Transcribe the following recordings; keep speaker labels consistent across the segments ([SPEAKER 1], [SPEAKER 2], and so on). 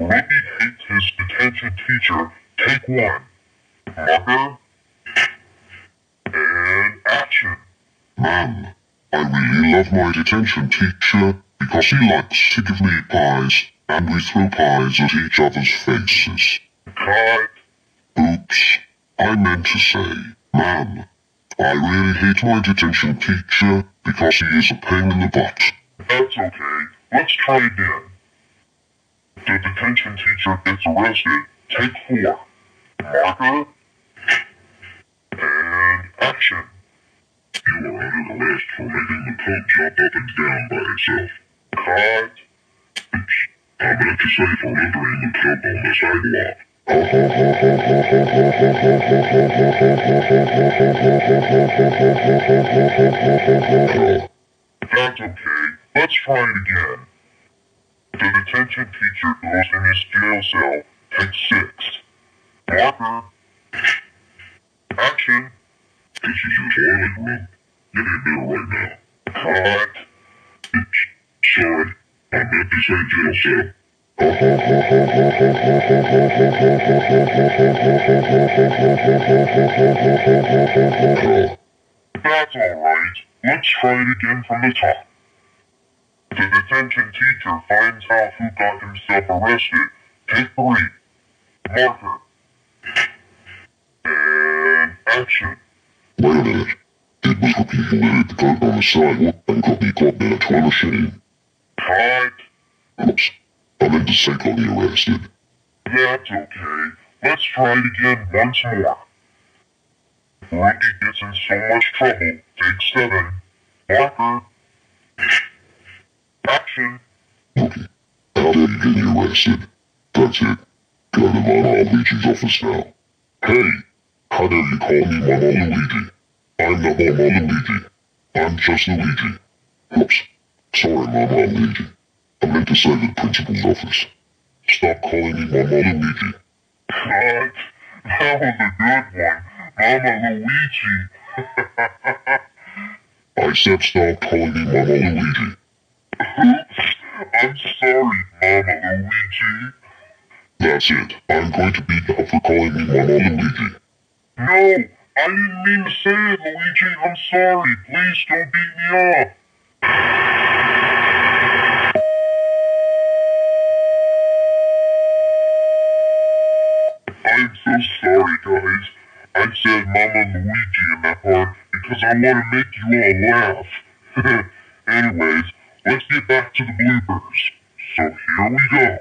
[SPEAKER 1] Rookie hates his detention teacher. Take one. Marker. And action.
[SPEAKER 2] Man, I really love my detention teacher because he likes to give me pies and we throw pies at each other's faces.
[SPEAKER 1] Cut.
[SPEAKER 2] Oops, I meant to say, man, I really hate my detention teacher because he is a pain in the butt.
[SPEAKER 1] That's okay. Let's try again. The detention teacher gets arrested. Take four. Marker. And action.
[SPEAKER 2] You are under arrest for making the coat jump up and down by itself.
[SPEAKER 1] Cut.
[SPEAKER 2] Oops, I meant to say for entering the club on the sidewalk.
[SPEAKER 1] That's okay. Let's try it again. The detention teacher goes in his jail cell. Take six. Marker. Action.
[SPEAKER 2] This is your toilet room. Get in there right now.
[SPEAKER 1] Cut.
[SPEAKER 2] Sorry, I meant to say jail cell.
[SPEAKER 1] That's alright. Let's try it again from the top. The detention teacher finds out who got himself arrested. Take three. Marker. And action.
[SPEAKER 2] Wait a minute. It was Rookie who hit the coat on the sidewalk and got me caught in a toilet shame.
[SPEAKER 1] Cut.
[SPEAKER 2] Oops, I meant to say got me arrested.
[SPEAKER 1] That's okay. Let's try it again once more. Rookie gets in so much trouble. Take seven. Marker. Action.
[SPEAKER 2] Rookie, how dare you get arrested? That's it. Go to Mama Luigi's office now. Hey, how dare you call me Mama Luigi? I'm not Mama Luigi. I'm just Luigi. Oops, sorry Mama Luigi. I meant to say the principal's office. Stop calling me Mama Luigi.
[SPEAKER 1] Cut. That was a good one. Mama Luigi.
[SPEAKER 2] I said stop calling me Mama Luigi.
[SPEAKER 1] I'm sorry, Mama Luigi.
[SPEAKER 2] That's it. I'm going to beat up for calling me Mama Luigi.
[SPEAKER 1] No, I didn't mean to say it, Luigi. I'm sorry. Please don't beat me up. I'm so sorry, guys. I said Mama Luigi in that part because I want to make you all laugh. Anyways, let's get back to the bloopers. So here we go.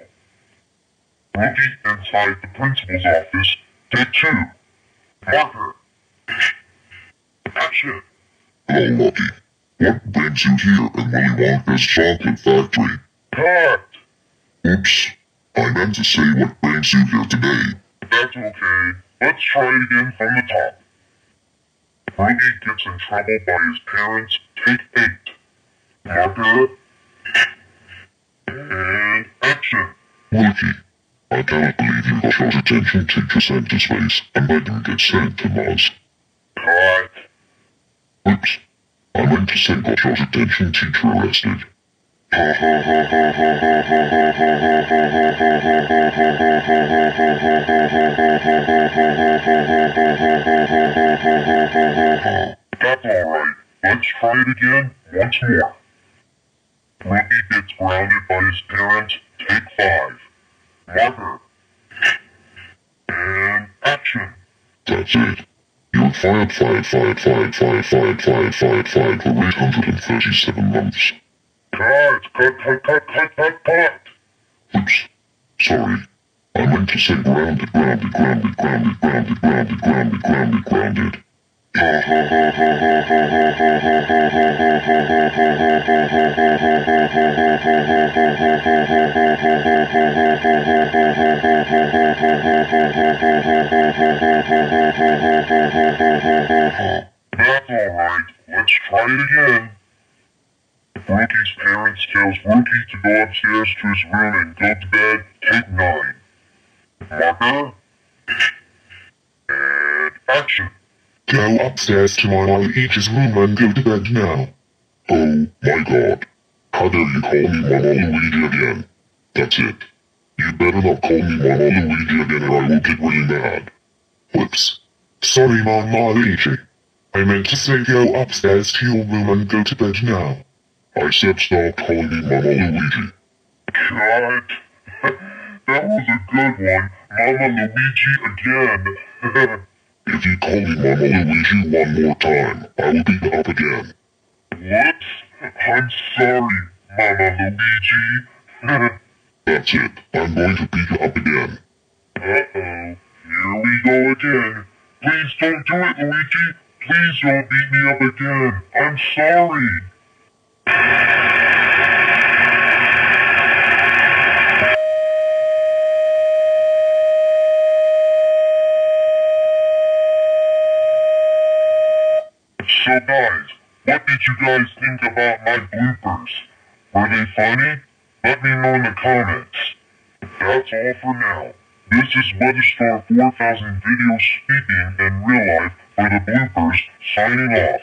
[SPEAKER 1] Rookie inside the principal's office. Take two. Marker. Action.
[SPEAKER 2] Hello, Lucky. What brings you here in Willy Wonka's chocolate factory?
[SPEAKER 1] Cut.
[SPEAKER 2] Oops. I meant to say what brings you here today.
[SPEAKER 1] That's okay. Let's try it again from the top. Rookie gets in trouble by his parents. Take eight. Marker. And action.
[SPEAKER 2] Rookie, I cannot believe you got your detention teacher sent to space and made him get sent to Mars.
[SPEAKER 1] Cut.
[SPEAKER 2] Oops. I meant to say got your detention teacher arrested. Ha ha ha ha ha ha ha ha ha ha ha ha
[SPEAKER 1] That's alright. Let's try it again once more. Rookie gets grounded by his parents. Take five. Marker. And action.
[SPEAKER 2] That's it. You're fired, fired, fired, fired, fired, fired, fired, fired, fired for 837 months.
[SPEAKER 1] Cut, cut, cut, cut, cut, cut, cut.
[SPEAKER 2] Oops. Sorry. I meant to say grounded, grounded, grounded, grounded, grounded, grounded, grounded, grounded, grounded. Ha
[SPEAKER 1] Alright, let's try it again. Rookie's parents tells Rookie to go upstairs to his room and go to bed, take nine. Marker? And action.
[SPEAKER 2] Go upstairs to Mama Luigi's room and go to bed now. Oh my god. How dare you call me Mama Luigi again? That's it. You better not call me Mama Luigi again or I will get really mad. Whoops.
[SPEAKER 3] Sorry, Mama Luigi. I meant to say go upstairs to your room and go to bed now.
[SPEAKER 2] I said stop calling me Mama Luigi.
[SPEAKER 1] God. that was a good one. Mama Luigi again.
[SPEAKER 2] If you call me Mama Luigi one more time, I will beat you up again.
[SPEAKER 1] what? I'm sorry, Mama Luigi.
[SPEAKER 2] That's it. I'm going to beat you up again.
[SPEAKER 1] Uh-oh. Here we go again. Please don't do it, Luigi. Please don't beat me up again. I'm sorry. So guys, what did you guys think about my bloopers? Were they funny? Let me know in the comments. That's all for now. This is WeatherStar 4000 video speaking in real life for the bloopers signing off.